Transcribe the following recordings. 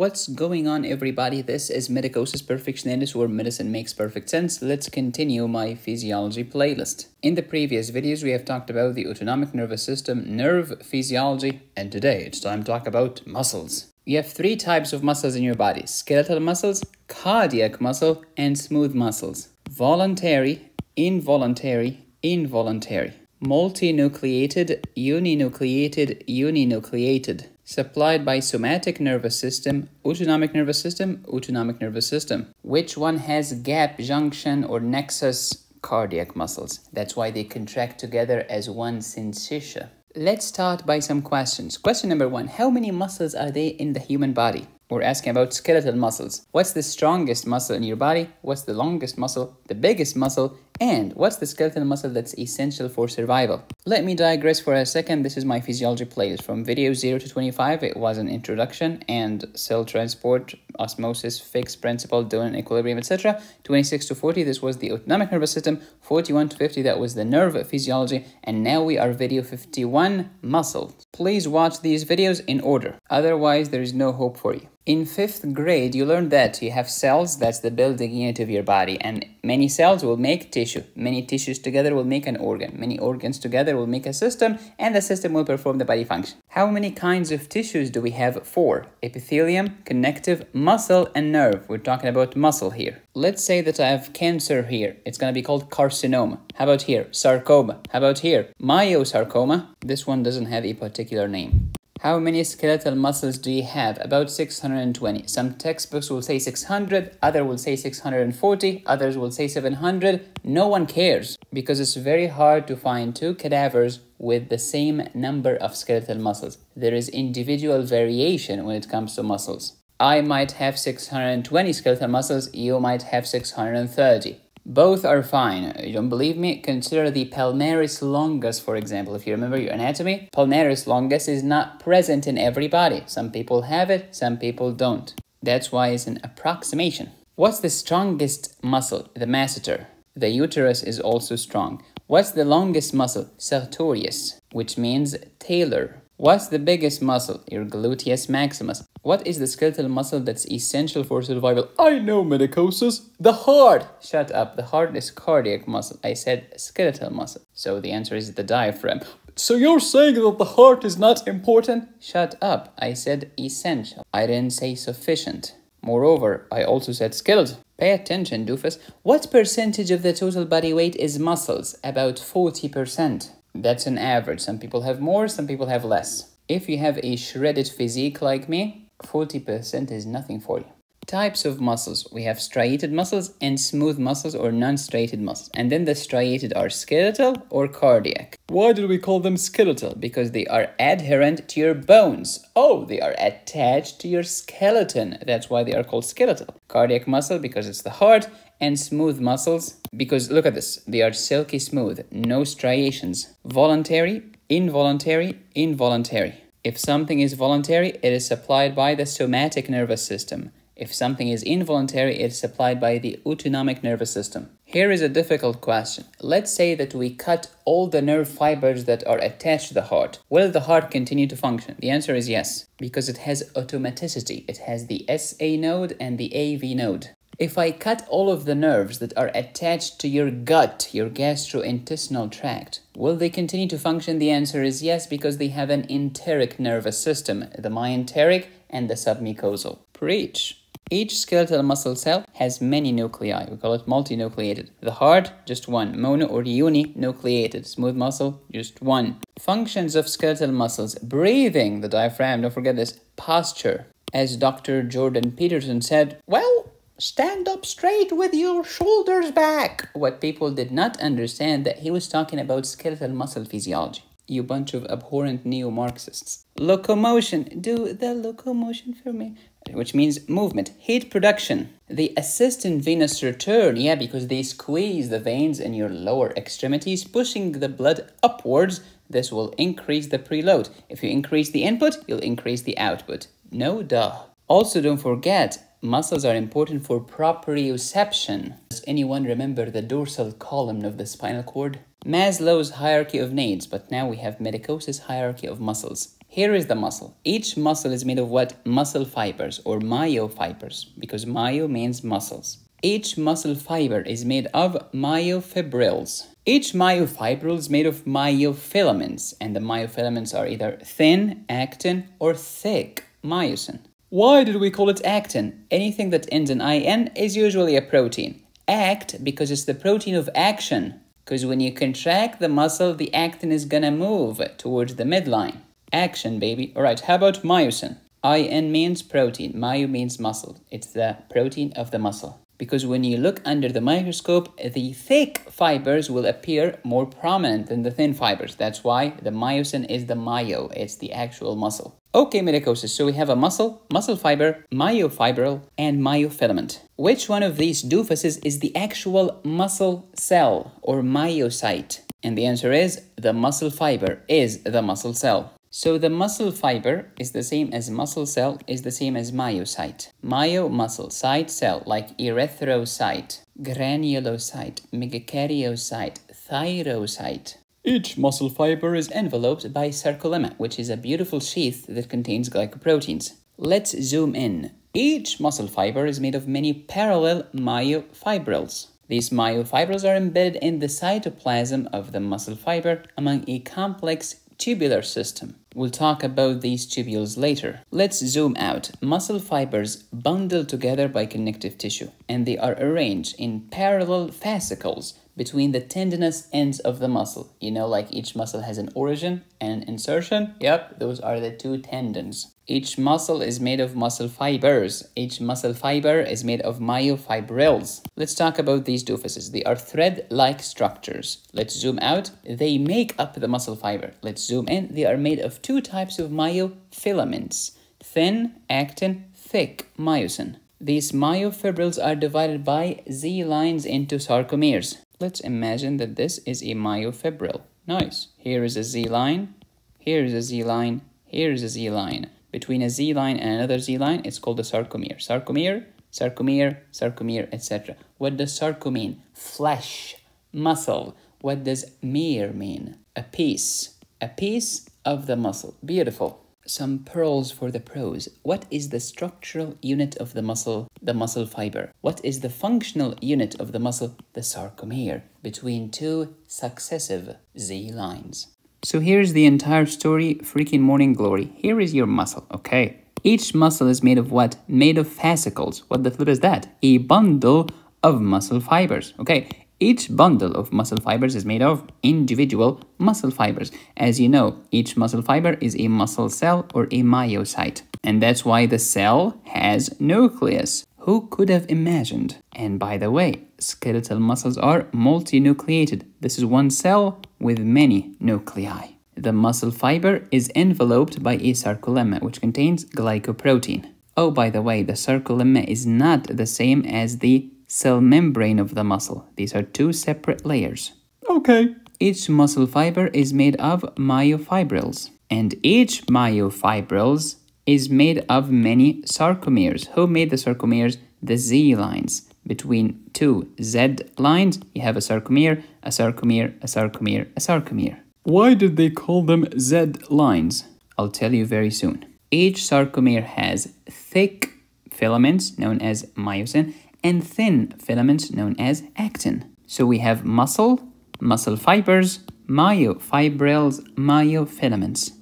What's going on, everybody? This is Medicosis Perfectionalis, where medicine makes perfect sense. Let's continue my physiology playlist. In the previous videos, we have talked about the autonomic nervous system, nerve physiology, and today it's time to talk about muscles. You have three types of muscles in your body skeletal muscles, cardiac muscle, and smooth muscles. Voluntary, involuntary, involuntary. Multinucleated, uninucleated, uninucleated supplied by somatic nervous system, autonomic nervous system, autonomic nervous system. Which one has gap junction or nexus cardiac muscles? That's why they contract together as one syncytia. Let's start by some questions. Question number one, how many muscles are there in the human body? We're asking about skeletal muscles. What's the strongest muscle in your body? What's the longest muscle? The biggest muscle? And what's the skeletal muscle that's essential for survival? Let me digress for a second. This is my physiology playlist. From video 0 to 25, it was an introduction and cell transport, osmosis, Fick's principle, Donnan equilibrium, etc. 26 to 40, this was the autonomic nervous system. 41 to 50, that was the nerve physiology. And now we are video 51, muscle. Please watch these videos in order. Otherwise, there is no hope for you. In fifth grade, you learned that you have cells, that's the building unit of your body, and many cells will make tissue. Many tissues together will make an organ. Many organs together will make a system, and the system will perform the body function. How many kinds of tissues do we have? Four. Epithelium, connective, muscle, and nerve. We're talking about muscle here. Let's say that I have cancer here. It's going to be called carcinoma. How about here? Sarcoma. How about here? Myosarcoma. This one doesn't have a particular name. How many skeletal muscles do you have? About 620. Some textbooks will say 600, other will say 640, others will say 700. No one cares because it's very hard to find two cadavers with the same number of skeletal muscles. There is individual variation when it comes to muscles. I might have 620 skeletal muscles, you might have 630. Both are fine. You don't believe me? Consider the palmaris longus, for example. If you remember your anatomy, palmaris longus is not present in everybody. Some people have it, some people don't. That's why it's an approximation. What's the strongest muscle? The masseter. The uterus is also strong. What's the longest muscle? Sartorius, which means tailor. What's the biggest muscle? Your gluteus maximus. What is the skeletal muscle that's essential for survival? I know medicosis. The heart. Shut up. The heart is cardiac muscle. I said skeletal muscle. So the answer is the diaphragm. So you're saying that the heart is not important? Shut up. I said essential. I didn't say sufficient. Moreover, I also said skeletal. Pay attention, doofus. What percentage of the total body weight is muscles? About 40%. That's an average. Some people have more, some people have less. If you have a shredded physique like me, 40% is nothing for you. Types of muscles. We have striated muscles and smooth muscles or non-striated muscles. And then the striated are skeletal or cardiac. Why do we call them skeletal? Because they are adherent to your bones. Oh, they are attached to your skeleton. That's why they are called skeletal. Cardiac muscle because it's the heart and smooth muscles because look at this. They are silky smooth, no striations. Voluntary, involuntary, involuntary. If something is voluntary, it is supplied by the somatic nervous system. If something is involuntary, it is supplied by the autonomic nervous system. Here is a difficult question. Let's say that we cut all the nerve fibers that are attached to the heart. Will the heart continue to function? The answer is yes, because it has automaticity. It has the SA node and the AV node. If I cut all of the nerves that are attached to your gut, your gastrointestinal tract, will they continue to function? The answer is yes, because they have an enteric nervous system, the myenteric and the submucosal. Preach. Each skeletal muscle cell has many nuclei. We call it multinucleated. The heart, just one. Mono or uninucleated. Smooth muscle, just one. Functions of skeletal muscles. Breathing, the diaphragm, don't forget this. Posture. As Dr. Jordan Peterson said, well, Stand up straight with your shoulders back. What people did not understand that he was talking about skeletal muscle physiology. You bunch of abhorrent neo-Marxists. Locomotion. Do the locomotion for me. Which means movement. Heat production. The assistant venous return. Yeah, because they squeeze the veins in your lower extremities, pushing the blood upwards. This will increase the preload. If you increase the input, you'll increase the output. No duh. Also, don't forget, Muscles are important for proprioception. Does anyone remember the dorsal column of the spinal cord? Maslow's hierarchy of needs, but now we have Medicosis hierarchy of muscles. Here is the muscle. Each muscle is made of what? Muscle fibers or myofibers because myo means muscles. Each muscle fiber is made of myofibrils. Each myofibril is made of myofilaments, and the myofilaments are either thin actin or thick myosin. Why did we call it actin? Anything that ends in in is usually a protein. Act because it's the protein of action. Because when you contract the muscle, the actin is gonna move towards the midline. Action, baby. All right, how about myosin? In means protein, myo means muscle. It's the protein of the muscle because when you look under the microscope, the thick fibers will appear more prominent than the thin fibers. That's why the myosin is the myo, it's the actual muscle. Okay, medicosis, so we have a muscle, muscle fiber, myofibril, and myofilament. Which one of these doofuses is the actual muscle cell or myocyte? And the answer is the muscle fiber is the muscle cell. So the muscle fiber is the same as muscle cell is the same as myocyte. Myo muscle site cell like erythrocyte, granulocyte, megakaryocyte, thyrocyte. Each muscle fiber is enveloped by sarcolemma, which is a beautiful sheath that contains glycoproteins. Let's zoom in. Each muscle fiber is made of many parallel myofibrils. These myofibrils are embedded in the cytoplasm of the muscle fiber among a complex tubular system. We'll talk about these tubules later. Let's zoom out. Muscle fibers bundle together by connective tissue and they are arranged in parallel fascicles between the tendinous ends of the muscle. You know, like each muscle has an origin and an insertion? Yep, those are the two tendons. Each muscle is made of muscle fibers. Each muscle fiber is made of myofibrils. Let's talk about these doofuses. They are thread-like structures. Let's zoom out. They make up the muscle fiber. Let's zoom in. They are made of two types of myofilaments. Thin actin, thick myosin. These myofibrils are divided by Z lines into sarcomeres. Let's imagine that this is a myofibril. Nice. Here is a Z line, here is a Z line, here is a Z line. Between a Z line and another Z line, it's called a sarcomere. Sarcomere, sarcomere, sarcomere, etc. What does sarco mean? Flesh, muscle. What does mere mean? A piece. A piece of the muscle. Beautiful some pearls for the pros. What is the structural unit of the muscle? The muscle fiber. What is the functional unit of the muscle? The sarcomere, between two successive Z lines. So here's the entire story, freaking morning glory. Here is your muscle, okay? Each muscle is made of what? Made of fascicles. What the flip is that? A bundle of muscle fibers, okay? Each bundle of muscle fibers is made of individual muscle fibers. As you know, each muscle fiber is a muscle cell or a myocyte. And that's why the cell has nucleus. Who could have imagined? And by the way, skeletal muscles are multinucleated. This is one cell with many nuclei. The muscle fiber is enveloped by a sarcolemma, which contains glycoprotein. Oh, by the way, the sarcolemma is not the same as the cell membrane of the muscle. These are two separate layers. Okay. Each muscle fiber is made of myofibrils, and each myofibrils is made of many sarcomeres. Who made the sarcomeres? The Z lines. Between two Z lines, you have a sarcomere, a sarcomere, a sarcomere, a sarcomere. Why did they call them Z lines? I'll tell you very soon. Each sarcomere has thick filaments known as myosin and thin filaments known as actin. So we have muscle, muscle fibers, myofibrils, myofilaments.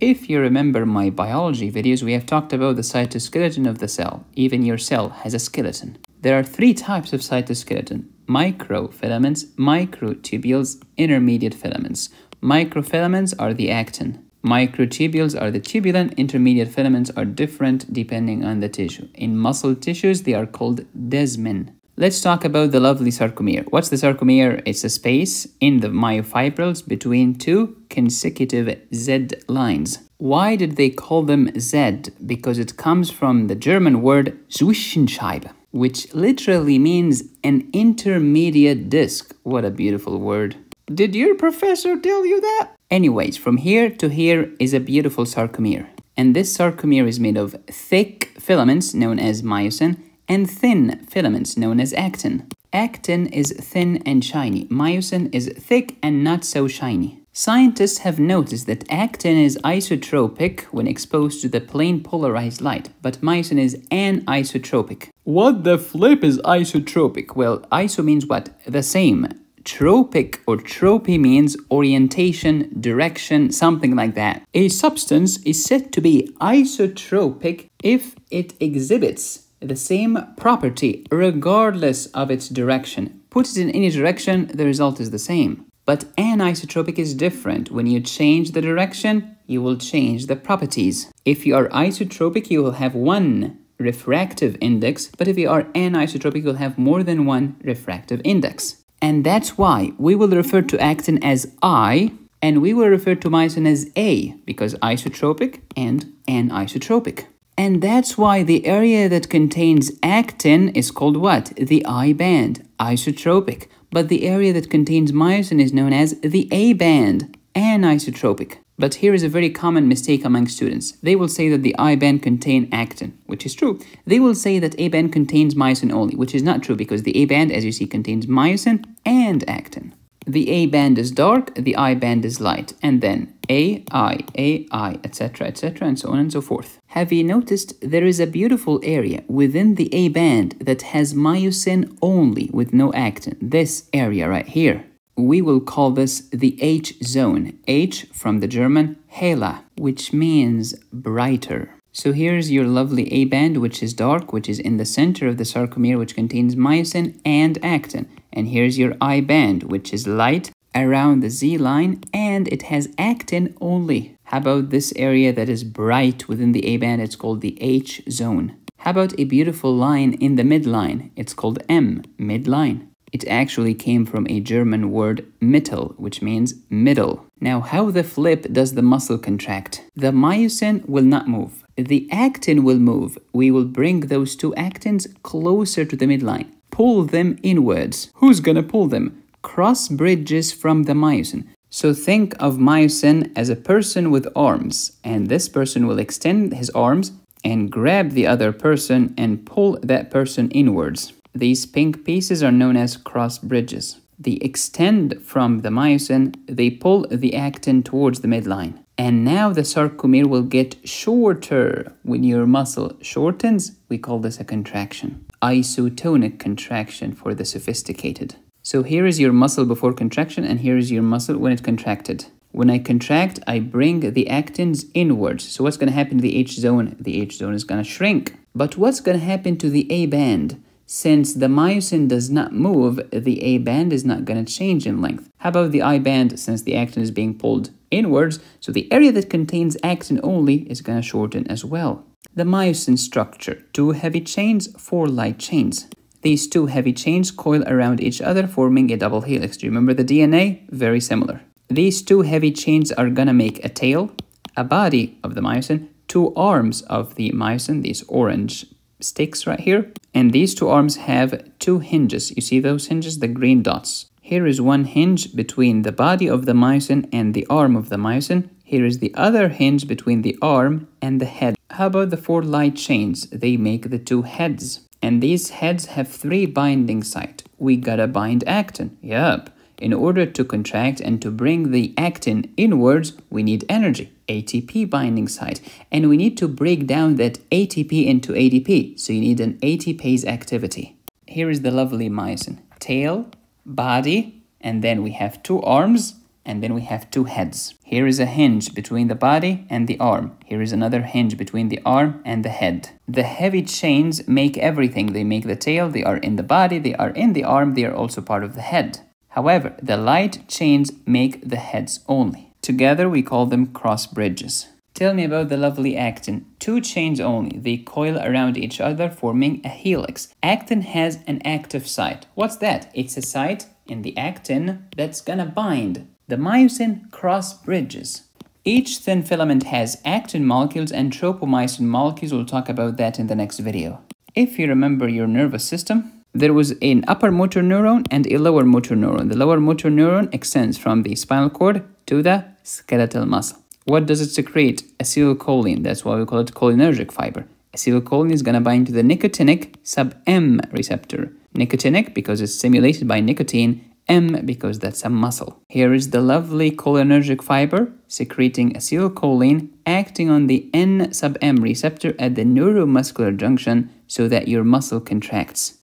If you remember my biology videos, we have talked about the cytoskeleton of the cell. Even your cell has a skeleton. There are three types of cytoskeleton. Microfilaments, microtubules, intermediate filaments. Microfilaments are the actin. Microtubules are the tubulin, intermediate filaments are different depending on the tissue. In muscle tissues, they are called desmin. Let's talk about the lovely sarcomere. What's the sarcomere? It's a space in the myofibrils between two consecutive Z lines. Why did they call them Z? Because it comes from the German word Zwischenscheibe, which literally means an intermediate disc. What a beautiful word. Did your professor tell you that? Anyways, from here to here is a beautiful sarcomere. And this sarcomere is made of thick filaments known as myosin and thin filaments known as actin. Actin is thin and shiny. Myosin is thick and not so shiny. Scientists have noticed that actin is isotropic when exposed to the plane polarized light, but myosin is anisotropic. What the flip is isotropic? Well, iso means what? The same. Tropic or tropy means orientation, direction, something like that. A substance is said to be isotropic if it exhibits the same property regardless of its direction. Put it in any direction, the result is the same. But anisotropic is different. When you change the direction, you will change the properties. If you are isotropic, you will have one refractive index, but if you are anisotropic, you'll have more than one refractive index. And that's why we will refer to actin as I, and we will refer to myosin as A, because isotropic and anisotropic. And that's why the area that contains actin is called what? The I band, isotropic but the area that contains myosin is known as the A band, anisotropic. But here is a very common mistake among students. They will say that the I band contain actin, which is true. They will say that A band contains myosin only, which is not true because the A band, as you see, contains myosin and actin. The A band is dark, the I band is light, and then A, I, A, I, etc., etc., and so on and so forth. Have you noticed there is a beautiful area within the A band that has myosin only with no actin? This area right here. We will call this the H zone. H from the German heller, which means brighter. So here's your lovely A band, which is dark, which is in the center of the sarcomere, which contains myosin and actin. And here's your I band, which is light around the Z line, and it has actin only. How about this area that is bright within the A band? It's called the H zone. How about a beautiful line in the midline? It's called M, midline. It actually came from a German word mittel, which means middle. Now, how the flip does the muscle contract? The myosin will not move the actin will move. We will bring those two actins closer to the midline. Pull them inwards. Who's gonna pull them? Cross bridges from the myosin. So think of myosin as a person with arms, and this person will extend his arms and grab the other person and pull that person inwards. These pink pieces are known as cross bridges. They extend from the myosin, they pull the actin towards the midline. And now the sarcomere will get shorter. When your muscle shortens, we call this a contraction. Isotonic contraction for the sophisticated. So here is your muscle before contraction and here is your muscle when it contracted. When I contract, I bring the actins inwards. So what's going to happen to the H zone? The H zone is going to shrink. But what's going to happen to the A band? Since the myosin does not move, the A band is not going to change in length. How about the I band since the actin is being pulled inwards? So the area that contains actin only is going to shorten as well. The myosin structure, two heavy chains, four light chains. These two heavy chains coil around each other forming a double helix. Do you remember the DNA? Very similar. These two heavy chains are going to make a tail, a body of the myosin, two arms of the myosin, these orange sticks right here. And these two arms have two hinges. You see those hinges, the green dots. Here is one hinge between the body of the myosin and the arm of the myosin. Here is the other hinge between the arm and the head. How about the four light chains? They make the two heads. And these heads have three binding sites. We gotta bind actin. Yup. In order to contract and to bring the actin inwards, we need energy. ATP binding site. And we need to break down that ATP into ADP. So you need an ATPase activity. Here is the lovely myosin. Tail, body, and then we have two arms, and then we have two heads. Here is a hinge between the body and the arm. Here is another hinge between the arm and the head. The heavy chains make everything. They make the tail, they are in the body, they are in the arm, they are also part of the head. However, the light chains make the heads only. Together we call them cross bridges. Tell me about the lovely actin. Two chains only. They coil around each other forming a helix. Actin has an active site. What's that? It's a site in the actin that's gonna bind. The myosin cross bridges. Each thin filament has actin molecules and tropomyosin molecules. We'll talk about that in the next video. If you remember your nervous system, there was an upper motor neuron and a lower motor neuron. The lower motor neuron extends from the spinal cord to the skeletal muscle. What does it secrete? Acetylcholine. That's why we call it cholinergic fiber. Acetylcholine is going to bind to the nicotinic sub-M receptor. Nicotinic because it's stimulated by nicotine. M because that's a muscle. Here is the lovely cholinergic fiber secreting acetylcholine acting on the N sub M receptor at the neuromuscular junction so that your muscle contracts.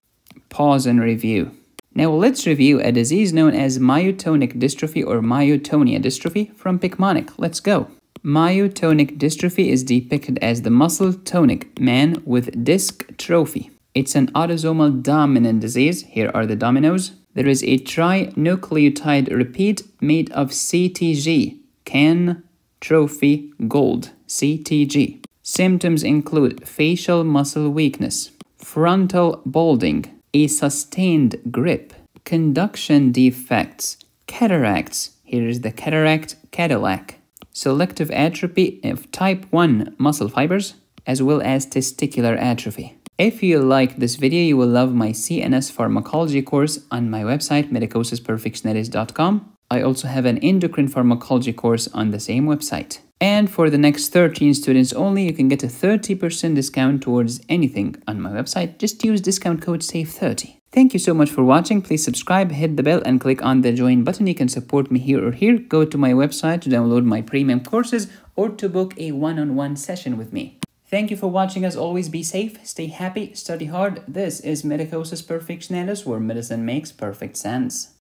Pause and review. Now let's review a disease known as myotonic dystrophy or myotonia dystrophy from Picmonic. Let's go. Myotonic dystrophy is depicted as the muscle tonic man with disc trophy. It's an autosomal dominant disease. Here are the dominoes. There is a trinucleotide repeat made of CTG, CAN trophy gold, CTG. Symptoms include facial muscle weakness, frontal balding, a sustained grip, conduction defects, cataracts. Here is the cataract Cadillac, selective atrophy of type 1 muscle fibers, as well as testicular atrophy. If you like this video, you will love my CNS pharmacology course on my website, medicosisperfectionalis.com. I also have an endocrine pharmacology course on the same website. And for the next 13 students only, you can get a 30% discount towards anything on my website. Just use discount code SAVE30. Thank you so much for watching. Please subscribe, hit the bell, and click on the join button. You can support me here or here. Go to my website to download my premium courses or to book a one-on-one -on -one session with me. Thank you for watching. As always, be safe, stay happy, study hard. This is Medicosis Perfectionalis, where medicine makes perfect sense.